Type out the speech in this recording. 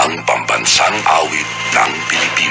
Ang pambansang awit ng Pilipinas.